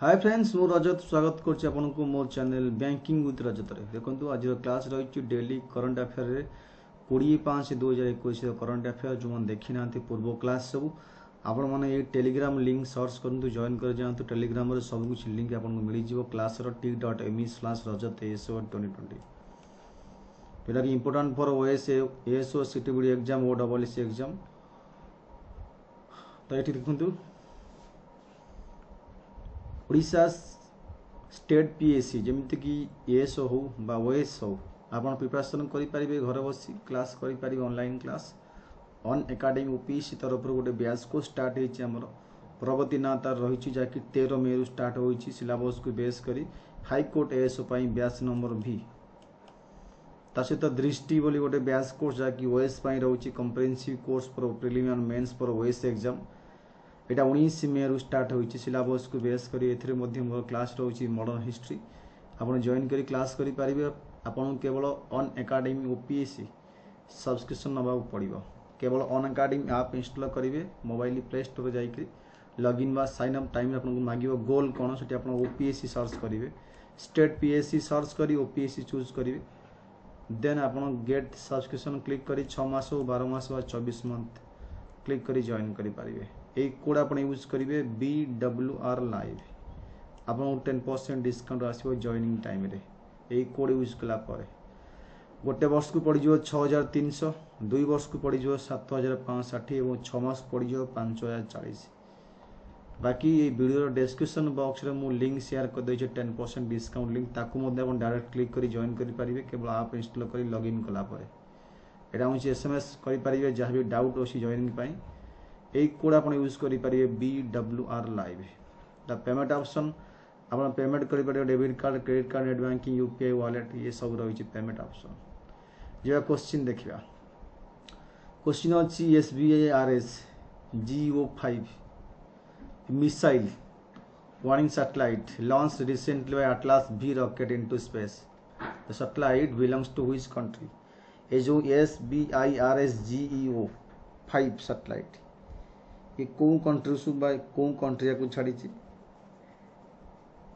High friends ମୁଁ ରଜତ ସ୍ୱାଗତ କରୁଛି ଆପଣଙ୍କୁ ମୋ ଚ୍ୟାନେଲ୍ ବ୍ୟାଙ୍କିଂ ୱିଥ୍ ରଜତରେ ଦେଖନ୍ତୁ ଆଜିର କ୍ଲାସ୍ ରହିଛି ଡେଲି କରେଣ୍ଟ ଆଫେୟାରରେ କୋଡ଼ିଏ ପାଞ୍ଚ ଦୁଇ ହଜାର ଏକୋଇଶର କରେଣ୍ଟ ଆଫେୟାର ଯେଉଁମାନେ ଦେଖିନାହାନ୍ତି ପୂର୍ବ କ୍ଲାସ୍ ସବୁ ଆପଣମାନେ ଏଇ ଟେଲିଗ୍ରାମ ଲିଙ୍କ୍ ସର୍ଚ୍ଚ କରନ୍ତୁ ଜଏନ୍ କରିଯାଆନ୍ତୁ ଟେଲିଗ୍ରାମରେ ସବୁକିଛି ଲିଙ୍କ୍ ଆପଣଙ୍କୁ ମିଳିଯିବ କ୍ଲାସ୍ର T dot M E slash Rajat S O twenty twenty ଯେଉଁଟାକି important for OAS S O C T B D exam O double S exam ତ ଏଠି ଦେଖନ୍ତୁ Odisha state P S C ଯେମିତିକି ଏସ୍ ହଉ ବା ଓଏସ୍ ହଉ ଆପଣ preparation କରିପାରିବେ ଘରେ ବସି କ୍ଲାସ୍ କରିପାରିବେ online class Unacademy OPSC ତରଫରୁ ଗୋଟେ ବ୍ୟାଚ୍ କୋର୍ସ ଷ୍ଟାର୍ଟ ହେଇଛି ଆମର ପ୍ରଗତି ନାଁ ତାର ରହିଛି ଯାହାକି ତେର ମେରୁ ଷ୍ଟାର୍ଟ ହୋଇଛି ସିଲାବସ୍କୁ ବେସ୍ କରି ହାଇକୋର୍ଟ ଏଏସ୍ ପାଇଁ ବ୍ୟାଚ୍ ନମ୍ବର ଭି ତା ସହିତ ଦୃଷ୍ଟି ବୋଲି ଗୋଟେ ବ୍ୟାଚ୍ କୋର୍ସ ଯାହାକି ଓଏସ୍ ପାଇଁ ରହୁଛି comprehensive course for preliminary mains for OAS exam এটা উনিশ মেরু স্টার্ট হয়েছে সিলাবসকে বেস করে এর মধ্যে মোর ক্লাস রয়েছে মডর্ন হিস্ট্রি আপনার জয়েন করে ক্লাস করে পারে আপনার কেবল অন একাডেমি ওপিএসি সবসক্রিপশন নেওয়া পড়ব কেবল অন একাডেমি আপ ইনস্টল করবে মোবাইল প্লে স্টোর যাই লগইন বা সাইন অপ টাইম আপনার মাগব গোল কোণ সেটি আপনার ওপিএসি সর্চ করবে স্টেট পিএসসি সর্চ করে ওপিএসসি চুজ করবে দেন আপনার গেট সবসক্রিপশন ক্লিক করে ছ মাস বার মাস বা চবিশ মন্থ ক্লিক করে জয়েন করে পারে এই କୋଡ୍ ଆପଣ ୟୁଜ୍ କରିବେ ବି ଡବ୍ଲ୍ୟୁ ଆର୍ ଲାଇଭ୍ ଆପଣଙ୍କୁ ଟେନ୍ ପରସେଣ୍ଟ ଡିସକାଉଣ୍ଟ ଆସିବ ଜଏନିଂ ଟାଇମ୍ରେ ଏଇ କୋଡ଼୍ ୟୁଜ୍ କଲା ପରେ ଗୋଟେ ବର୍ଷକୁ ପଡ଼ିଯିବ ଛଅ ହଜାର ତିନିଶହ ଦୁଇ ବର୍ଷକୁ ପଡ଼ିଯିବ ସାତ ହଜାର ପାଞ୍ଚଶହ ଷାଠିଏ ଏବଂ ଛଅ ମାସକୁ ପଡ଼ିଯିବ ପାଞ୍ଚ ହଜାର ଚାଳିଶ ବାକି ଏଇ ଭିଡ଼ିଓର ଡେସ୍କ୍ରିପସନ୍ ବକ୍ସରେ ମୁଁ ଲିଙ୍କ୍ ସେୟାର କରିଦେଇଛି ଟେନ୍ ପରସେଣ୍ଟ ଡିସକାଉଣ୍ଟ ଲିଙ୍କ୍ ତାକୁ ମଧ୍ୟ ଆପଣ ଡାଇରେକ୍ଟ କ୍ଲିକ୍ କରି ଜଏନ୍ କରିପାରିବେ କେବଳ ଆପ୍ ଇନଷ୍ଟଲ୍ କରି ଲଗ୍ଇନ୍ କଲା ପରେ ଏଇଟା ହେଉଛି ଏସ୍ ଏମ୍ ଏସ୍ କରିପାରିବେ ଯାହା ବି ଡାଉଟ୍ ଅଛି ଜଏନିଂ ପାଇଁ कोड आप यूज़ करेंगे B W R live the payment option आज पेमेंट करेंगे debit card, credit card, net banking UPI wallet ये सब रही पेमेंट अपसन जीवा क्वेश्चन देखिए क्वेश्चन अच्छी S V R S GEO five missile warning satellite launch recently by Atlas V rocket in to space the satellite belongs to his country ये जो S V I R S GEO five satellite ये କେଉଁ କଣ୍ଟ୍ରିରୁ ବା କେଉଁ କଣ୍ଟ୍ରିକୁ ଛାଡ଼ିଛି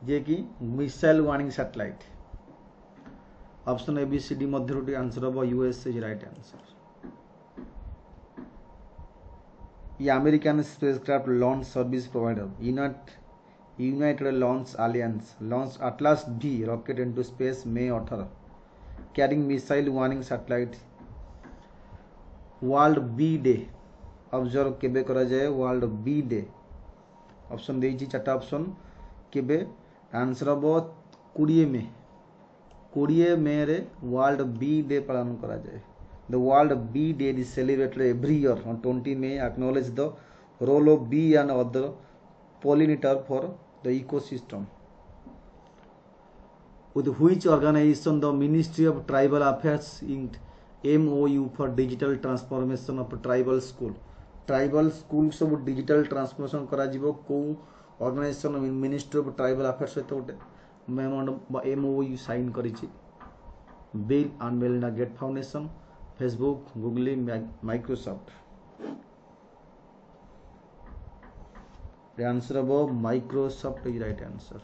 ଯିଏକି missile warning satellite option A B C D ମଧ୍ୟରୁ ଟିକେ ଆନ୍ସର୍ ହେବ ୟୁଏସ୍ ଇଜ୍ ରାଇଟ୍ ଆନ୍ସର୍ ये American spacecraft launch service provider unite united launch alliance launch Atlas भी rocket into space May 18 carrying missile warning satellite world bee day observe केबे world bee day option दे छि चारटा option answer हबो 20 मे। 20 मे रे world bee day पालन करा the world bee day is celebrated every year on 20 May acknowledge the role of bee and other pollinator for the ecosystem with which organization the ministry of tribal affairs inked mou for digital transformation of tribal school tribal school ସବୁ digital transformation କରାଯିବ କେଉଁ organization ministry of tribal affair ସହିତ ଗୋଟେ ମେମୋଣ୍ଡ ବା MO U sign କରିଛି Bill and Melinda Gates foundation Facebook Google Microsoft The answer above Microsoft is right answer.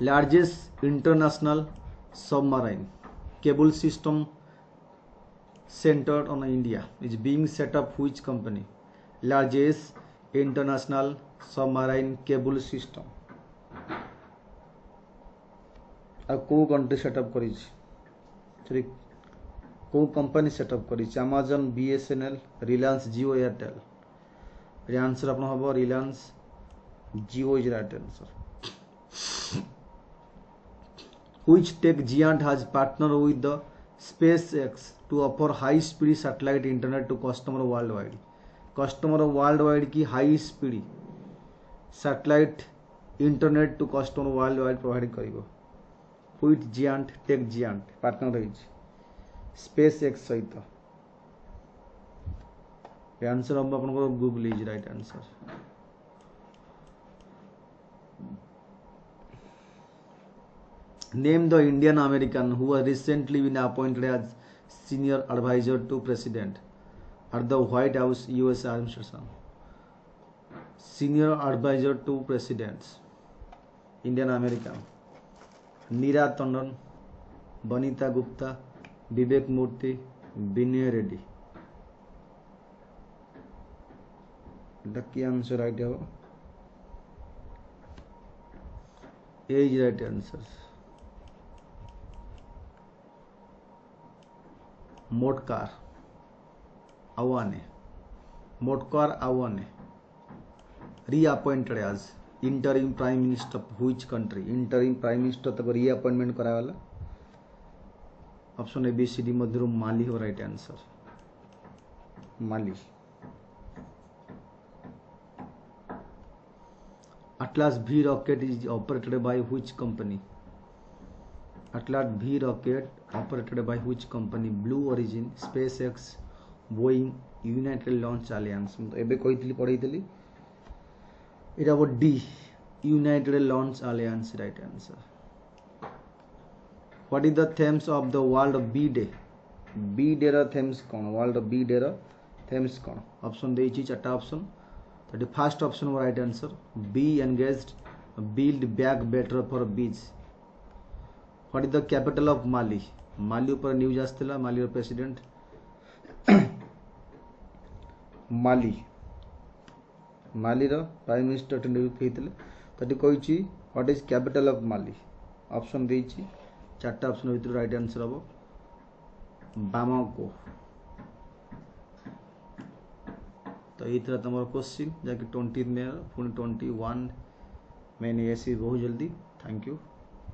Largest international submarine cable system centered on India is being set up which company? Largest international submarine cable system. ଆଉ କେଉଁ country setup କରିଛି ସରି କେଉଁ company setup କରିଛି Amazon B S N L Reliance Jio Airtel ଏ answer ଆପଣ ହେବ Reliance Jio is right answer which tech giant has partnered with the SpaceX to offer high speed satellite internet to customer worldwide customer worldwide की high speed satellite internet to customer worldwide provide କରିବ which giant tech giant partner ରହିଛି SpaceX ସହିତ answer ହେବ ଆପଣଙ୍କର Google is right answer Name the Indian American who has recently been appointed as senior advisor to president at the White House US administration. senior advisor to presidents indian american नीरा टंडन बनीता गुप्ता विवेक मूर्ति विनय रेड्डी এটা কি answer right হব এই যে right answer मोटकार, आव्हाने मोटकार आव्हाने reappointed as interim prime minister of which country interim prime minister तक reappointment करावाला option A B C D Madhya Mali हो right answer Mali. Atlas V rocket is operated by which company? Atlas V rocket operated by which company? Blue Origin, SpaceX, Boeing, United Launch Alliance. ମୁଁ ତ ଏବେ କହିଥିଲି ପଢ଼େଇଥିଲି ଏଇଟା ହେବ the United Launch Alliance right answer what is the themes of the world bee day bee ଡେର Thames କ'ଣ world ବି ଡେର Thames କ'ଣ option ଦେଇଛି ଚାରିଟା option the first option was right answer be engaged build back better for beach what is the capital of Mali Mali ऊपर news आसला Mali president Mali Mali prime minister कही what is capital of Mali option दे चार option भितर right answer हम बामको तो यही तुम question जहाँकि twenty May P twenty one main ये बहुत जल्दी। Thank you